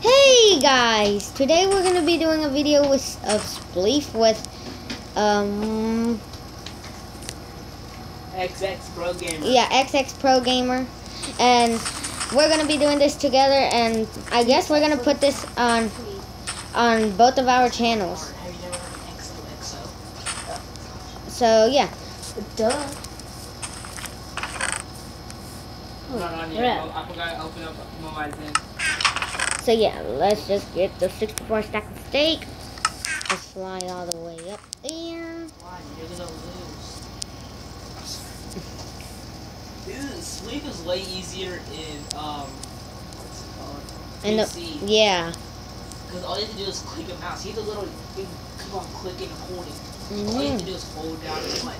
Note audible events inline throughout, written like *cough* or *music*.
Hey guys, today we're gonna be doing a video with of Spleef with um XX Pro Gamer. yeah XX Pro Gamer, and we're gonna be doing this together. And I guess we're gonna put this on on both of our channels. Have you never heard of XOXO? So yeah, Duh. Not on Yeah. yet. I forgot to open up my then. So yeah, let's just get the 64 stack of steak. Just fly all the way up there. Why? You're gonna lose. Dude, spleef is way easier in um what's it called? And the, yeah, Because all you have to do is click a mouse. You have to literally keep on clicking and holding. All you have to do is hold down and what?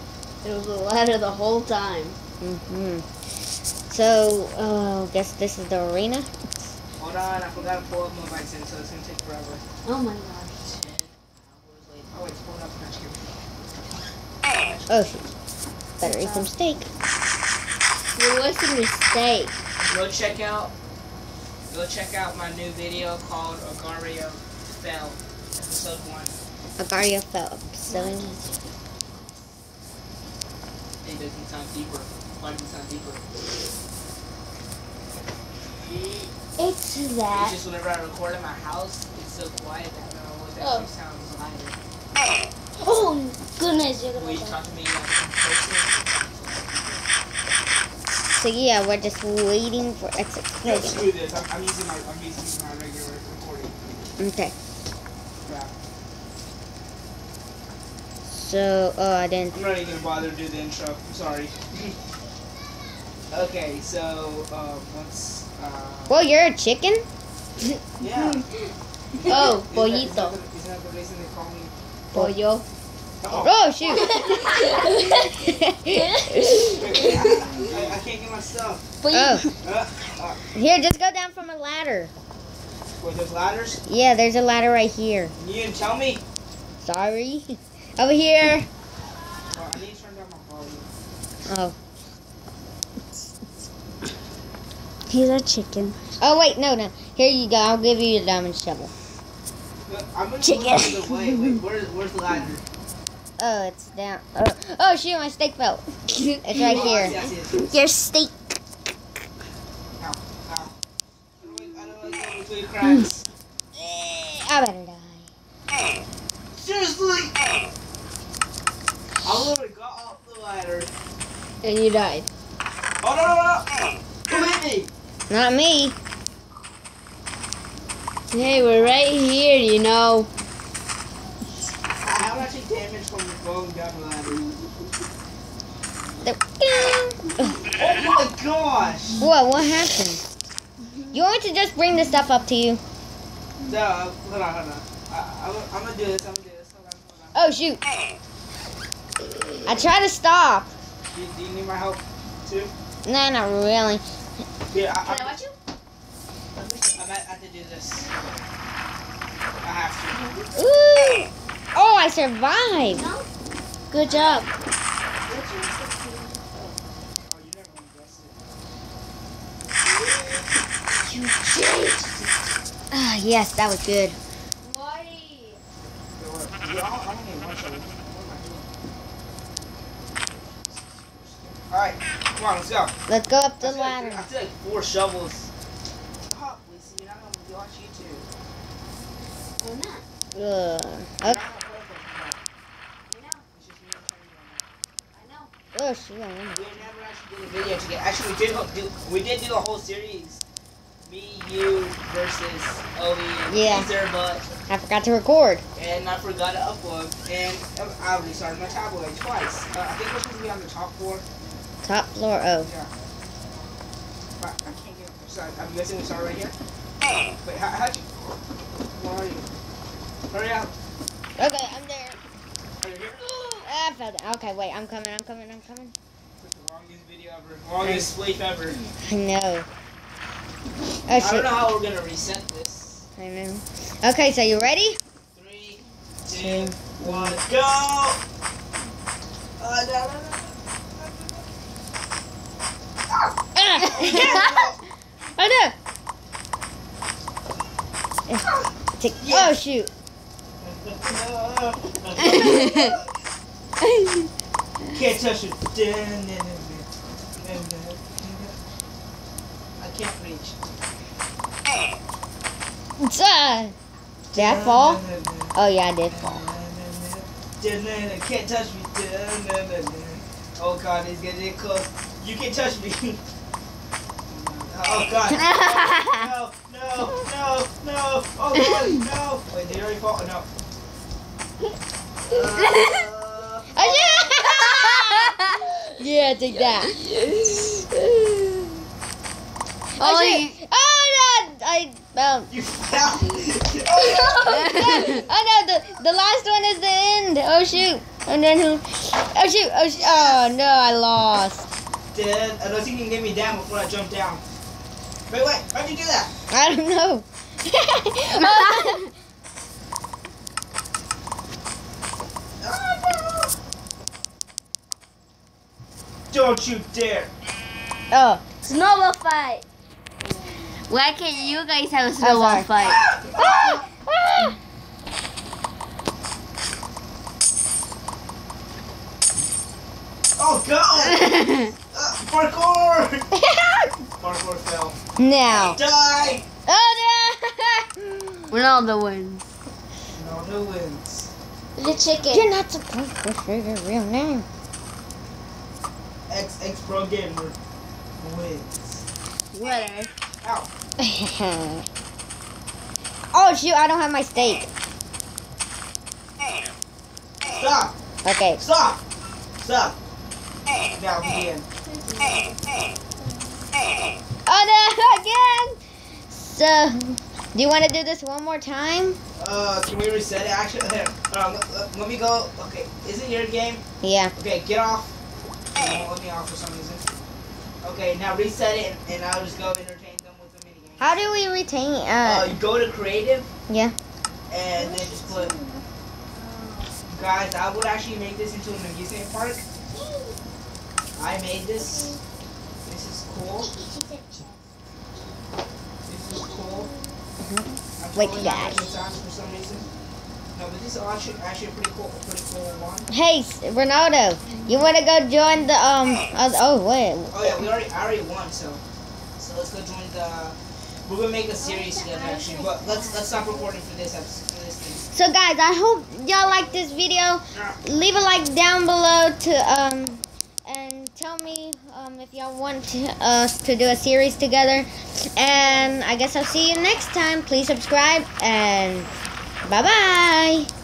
It was a ladder the whole time. mhm. So, uh, guess this is the arena. Hold on, I forgot to pull up my bike so it's gonna take forever. Oh my gosh. Ten. Oh wait, it's pulling up next year. Oh shoot, better eat some steak. You're wasting your steak. Go check out go check out my new video called Agario Fell, episode one. Agario Phelps. So, It doesn't sound deeper. Why does it sound deeper? It's It's that. just whenever I record in my house, it's so quiet that one Oh. actually sounds louder. Oh goodness, you're Will gonna you talk to me so yeah, we're just waiting for XX No, screw this. I'm, I'm using my I'm using my regular recording. Okay. Yeah. So, oh, I didn't. I'm not even gonna bother to do the intro. I'm sorry. *laughs* okay, so um, once Well, you're a chicken. yeah. Oh, Isn't that- isn't that pollito. Isn't that the reason they call me? Pollo. Oh, Oh shoot. *laughs* I, I can't get my stuff. oh, Uh, uh, here, just go down from a ladder. wait, there's ladders? Yeah, there's a ladder right here. You didn't tell me? Sorry. *laughs* Over here. Oh, I need to turn down my volume. Oh. He's a chicken. Oh wait, no, no. Here you go. I'll give you your diamond shovel. I'm gonna Chicken. go out of the way. Wait, where's, where's the ladder? Oh, it's down. Oh, oh shoot, my steak fell. *laughs* It's right here. see, I see, I. Your steak. Ow, ow. I don't like- I don't like going between cracks. Eh, I better die. Seriously! I literally got off the ladder. And you died. Oh, no, no, no! Who hit me? Not me. Hey, we're right here, you know. How much damage from the ladder? The- Oh my gosh! What? What happened? You want me to just bring this stuff up to you? No, hold on, hold on. I, I'm, I'm gonna do this, I'm gonna do this. Hold on, hold on. Oh shoot! I try to stop. Do, do you need my help too? No, not really. Here, I, I, watch you? I might have to do this. I have to. Ooh! Oh, I survived. Good job. Oh, you never gonna guess it. You changed. Ah, yes, that was good. Why? Yo, what? Yo, I don't- I don't need one shovel. What am I doing? Alright, come on, let's go. Let's go up I the like- ladder. I feel like four shovels. Stop, Lisa, you're not gonna watch YouTube. Or not. Ugh. Okay. not gonna play with us, I know. It's just me and Tony I know. Oh shoot! I won. We never actually did a video together. Actually, we did ho- do we did do a whole series. Me, you versus Ovi, Yeah. Ether, but I forgot to record. and I forgot to upload, and um, I restarted my tablet twice. Uh, I think we're supposed to be on the top floor. Top floor. Oh. Yeah. I can't get. So I'm guessing we start right here. Wait, how, how'd you? Where are you? Hurry up! Okay, I'm there. Are you here? Ah, I fell down. Okay, wait. I'm coming. I'm coming. I'm coming. Is the longest video ever. Longest spleef ever. I know. Oh I don't know how we're gonna reset this. I know. Okay, so you ready? Three, two, one, go! Uh, no, no, no. Ah! oh no! Tick. Yeah. Oh shoot. Can't touch it. I can't reach. Uh, did I fall? Oh yeah, I did fall. Can't touch me. Oh god, he's getting close. You can touch me. *laughs* Oh god. *laughs* No, no, no, no. Oh god, *laughs* no. Wait, did he already fall? No. Uh, *laughs* Oh, yeah! yeah, take that. Oh, Oh, shit. oh no! I um. you fell. oh no! The the last one is the end. Oh shoot! And then who? Oh shoot! Oh sh- oh no! I lost. Dad, I don't think you can get me down before I jump down. Wait, wait, why'd you do that? I don't know. *laughs* Don't you dare. oh. Snowball fight. Why can't you guys have a snowball fight? Oh god! *laughs* Uh, parkour! *laughs* Parkour fell. Now. Die! Oh *laughs* no! Ronaldo wins. No, no wins. The chicken. You're not supposed to say your real name. X X Pro Gamer wins. Whatever. Ow. *laughs* oh shoot! I don't have my steak. Stop! Okay. Stop! Stop! Now begin. Oh no! *laughs* Again. So, do you want to do this one more time? Uh, can we reset it? Actually, here. Um, let, let- me go. Okay, is it your game? Yeah. Okay, get off. Let me off for some reason. Okay, now reset it, and, and I'll just go entertain them with the minigame. How do we retain? Uh, Uh. you go to creative, Yeah. and then just put. Guys, I would actually make this into an amusement park. I made this. This is cool. This is cool. I'm Wait, totally not guys. making sounds for some reason. No, but this is actually actually a pretty cool, pretty cool one. Hey, Ronaldo, you want to go join the um? oth- oh wait. Oh yeah, we already I already won, so so let's go join the. We're gonna make a series together actually, but let's let's stop recording for this episode, for this thing. So guys, I hope y'all like this video. Leave a like down below to um, and tell me um if y'all want us to do a series together. And I guess I'll see you next time. Please subscribe and bye bye.